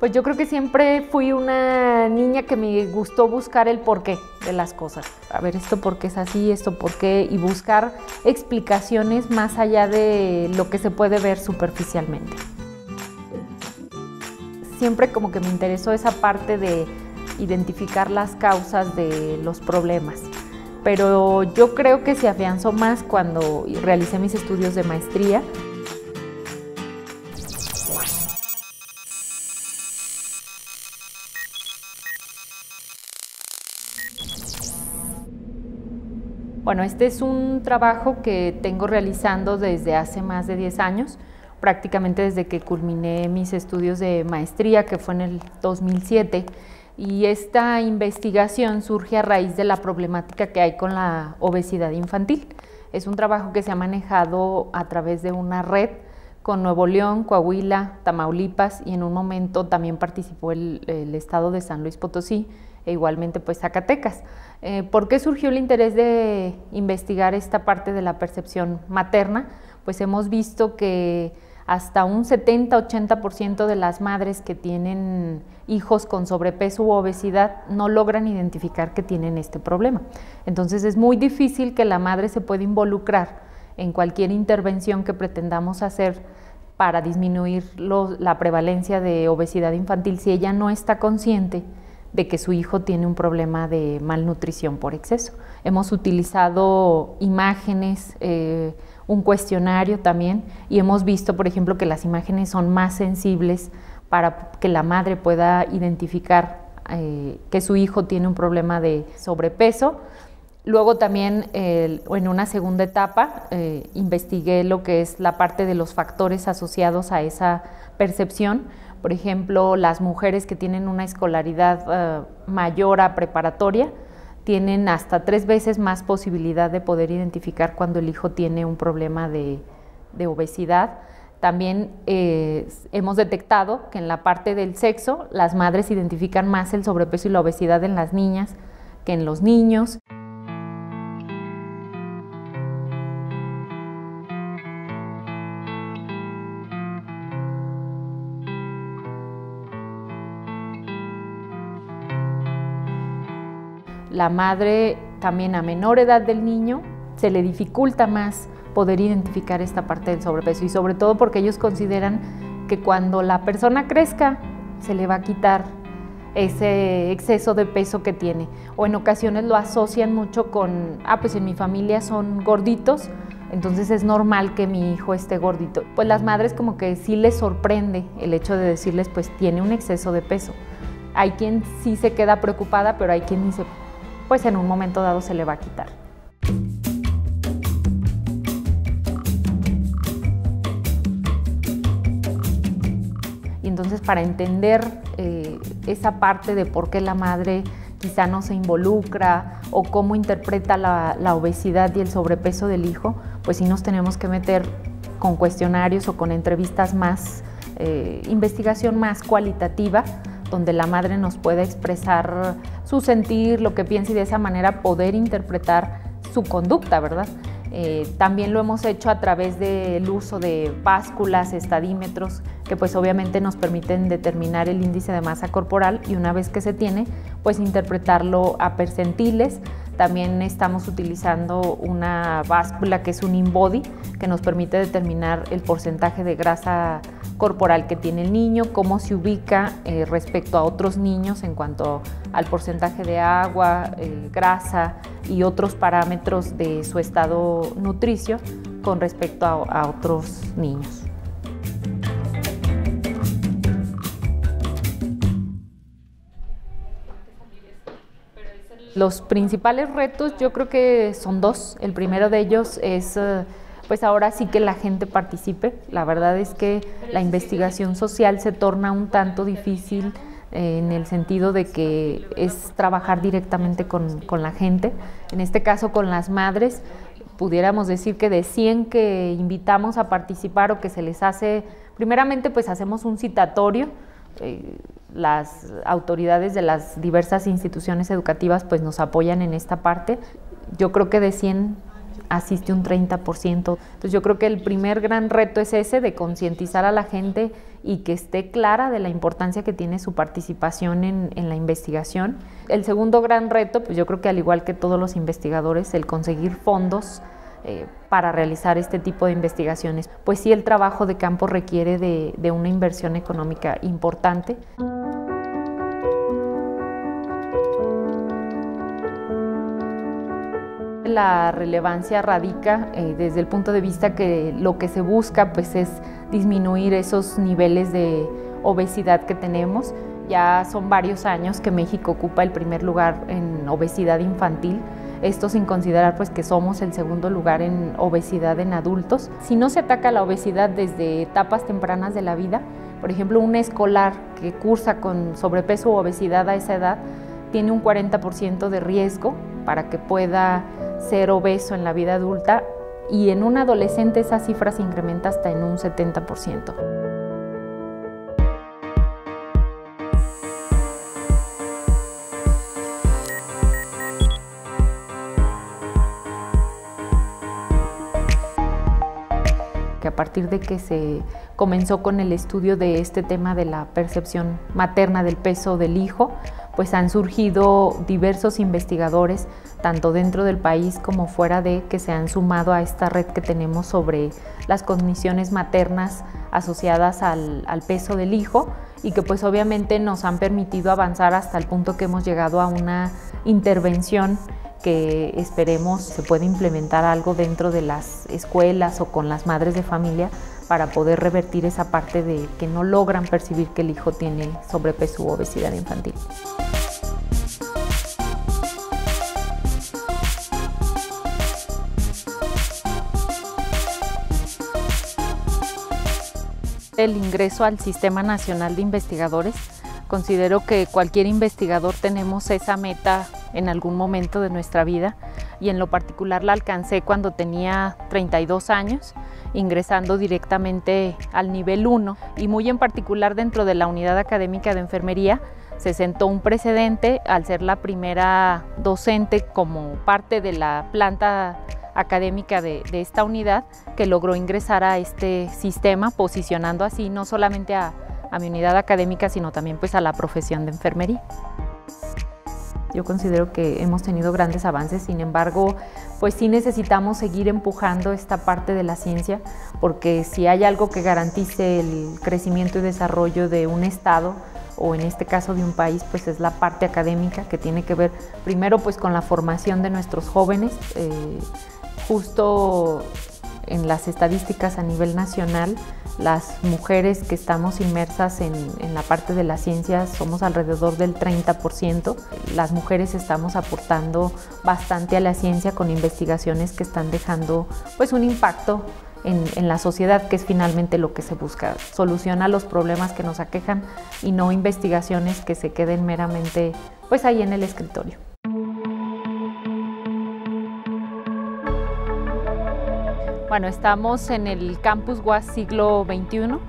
Pues yo creo que siempre fui una niña que me gustó buscar el porqué las cosas. A ver, esto por qué es así, esto por qué, y buscar explicaciones más allá de lo que se puede ver superficialmente. Siempre como que me interesó esa parte de identificar las causas de los problemas. Pero yo creo que se afianzó más cuando realicé mis estudios de maestría Bueno, este es un trabajo que tengo realizando desde hace más de 10 años, prácticamente desde que culminé mis estudios de maestría, que fue en el 2007. Y esta investigación surge a raíz de la problemática que hay con la obesidad infantil. Es un trabajo que se ha manejado a través de una red con Nuevo León, Coahuila, Tamaulipas y en un momento también participó el, estado de San Luis Potosí e igualmente pues Zacatecas. Eh, ¿Por qué surgió el interés de investigar esta parte de la percepción materna? Pues hemos visto que hasta un 70-80% de las madres que tienen hijos con sobrepeso u obesidad no logran identificar que tienen este problema. Entonces es muy difícil que la madre se pueda involucrar en cualquier intervención que pretendamos hacer para disminuir la prevalencia de obesidad infantil si ella no está consciente de que su hijo tiene un problema de malnutrición por exceso. Hemos utilizado imágenes, eh, un cuestionario también y hemos visto, por ejemplo, que las imágenes son más sensibles para que la madre pueda identificar eh, que su hijo tiene un problema de sobrepeso. Luego también en una segunda etapa eh, investigué lo que es la parte de los factores asociados a esa percepción por ejemplo, las mujeres que tienen una escolaridad eh, mayor a preparatoria tienen hasta tres veces más posibilidad de poder identificar cuando el hijo tiene un problema de, obesidad. También eh, hemos detectado que en la parte del sexo las madres identifican más el sobrepeso y la obesidad en las niñas que en los niños. La madre también a menor edad del niño se le dificulta más poder identificar esta parte del sobrepeso y sobre todo porque ellos consideran que cuando la persona crezca se le va a quitar ese exceso de peso que tiene o en ocasiones lo asocian mucho con, ah, pues en mi familia son gorditos, entonces es normal que mi hijo esté gordito. Pues las madres como que sí les sorprende el hecho de decirles pues tiene un exceso de peso. Hay quien sí se queda preocupada, pero hay quien dice pues en un momento dado se le va a quitar. Y entonces para entender eh, esa parte de por qué la madre quizá no se involucra o cómo interpreta la, obesidad y el sobrepeso del hijo, pues sí nos tenemos que meter con cuestionarios o con entrevistas más, eh, investigación más cualitativa donde la madre nos pueda expresar su sentir, lo que piensa y de esa manera poder interpretar su conducta, ¿verdad? Eh, también lo hemos hecho a través del uso de básculas, estadímetros, que pues obviamente nos permiten determinar el índice de masa corporal y una vez que se tiene, pues interpretarlo a percentiles. También estamos utilizando una báscula que es un InBody, que nos permite determinar el porcentaje de grasa corporal que tiene el niño, cómo se ubica eh, respecto a otros niños en cuanto al porcentaje de agua, eh, grasa y otros parámetros de su estado nutricio con respecto a, otros niños. Los principales retos yo creo que son dos. El primero de ellos es eh, pues ahora sí que la gente participe. La verdad es que la investigación social se torna un tanto difícil eh, en el sentido de que es trabajar directamente con, la gente, en este caso con las madres, pudiéramos decir que de 100 que invitamos a participar o que se les hace, primeramente pues hacemos un citatorio, eh, las autoridades de las diversas instituciones educativas pues nos apoyan en esta parte. Yo creo que de 100 asiste un 30%. Entonces yo creo que el primer gran reto es ese de concientizar a la gente y que esté clara de la importancia que tiene su participación en, en, la investigación. El segundo gran reto, pues yo creo que al igual que todos los investigadores, el conseguir fondos eh, para realizar este tipo de investigaciones. Pues sí, el trabajo de campo requiere de, de una inversión económica importante. La relevancia radica eh, desde el punto de vista que lo que se busca pues es disminuir esos niveles de obesidad que tenemos. Ya son varios años que México ocupa el primer lugar en obesidad infantil, esto sin considerar pues que somos el segundo lugar en obesidad en adultos. Si no se ataca la obesidad desde etapas tempranas de la vida, por ejemplo, un escolar que cursa con sobrepeso u obesidad a esa edad tiene un 40% de riesgo para que pueda ser obeso en la vida adulta y en un adolescente esa cifra se incrementa hasta en un 70%. que a partir de que se comenzó con el estudio de este tema de la percepción materna del peso del hijo, pues han surgido diversos investigadores, tanto dentro del país como fuera de, que se han sumado a esta red que tenemos sobre las condiciones maternas asociadas al, peso del hijo y que pues obviamente nos han permitido avanzar hasta el punto que hemos llegado a una intervención que esperemos se pueda implementar algo dentro de las escuelas o con las madres de familia para poder revertir esa parte de que no logran percibir que el hijo tiene sobrepeso u obesidad infantil. El ingreso al Sistema Nacional de Investigadores, considero que cualquier investigador tenemos esa meta en algún momento de nuestra vida y en lo particular la alcancé cuando tenía 32 años, ingresando directamente al nivel 1 y muy en particular dentro de la unidad académica de enfermería. Se sentó un precedente al ser la primera docente como parte de la planta académica de, de esta unidad que logró ingresar a este sistema posicionando así no solamente a, a mi unidad académica sino también pues a la profesión de enfermería. Yo considero que hemos tenido grandes avances, sin embargo, pues sí necesitamos seguir empujando esta parte de la ciencia, porque si hay algo que garantice el crecimiento y desarrollo de un Estado, o en este caso de un país, pues es la parte académica que tiene que ver primero pues con la formación de nuestros jóvenes. Eh, justo en las estadísticas a nivel nacional, las mujeres que estamos inmersas en, la parte de la ciencia somos alrededor del 30%. Las mujeres estamos aportando bastante a la ciencia con investigaciones que están dejando pues, un impacto en, en, la sociedad, que es finalmente lo que se busca. Soluciona los problemas que nos aquejan y no investigaciones que se queden meramente pues, ahí en el escritorio. Bueno, estamos en el Campus UAS siglo XXI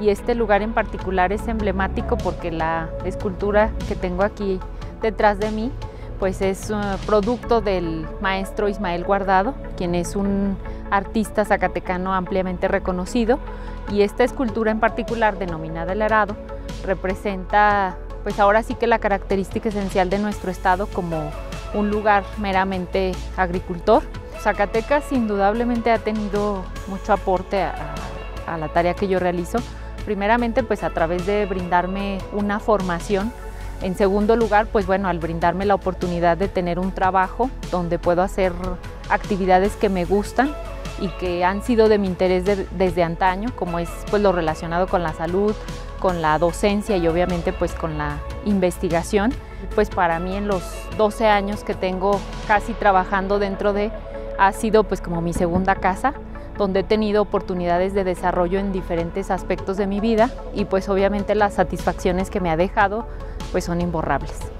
y este lugar en particular es emblemático porque la escultura que tengo aquí detrás de mí pues es uh, producto del maestro Ismael Guardado, quien es un artista zacatecano ampliamente reconocido. Y esta escultura en particular denominada El Arado representa pues ahora sí que la característica esencial de nuestro estado como un lugar meramente agricultor Zacatecas indudablemente ha tenido mucho aporte a, la tarea que yo realizo. Primeramente, pues a través de brindarme una formación. En segundo lugar, pues bueno, al brindarme la oportunidad de tener un trabajo donde puedo hacer actividades que me gustan y que han sido de mi interés de, desde antaño, como es pues lo relacionado con la salud, con la docencia y obviamente pues con la investigación. Pues para mí en los 12 años que tengo casi trabajando dentro de ha sido pues como mi segunda casa donde he tenido oportunidades de desarrollo en diferentes aspectos de mi vida y pues obviamente las satisfacciones que me ha dejado pues son imborrables.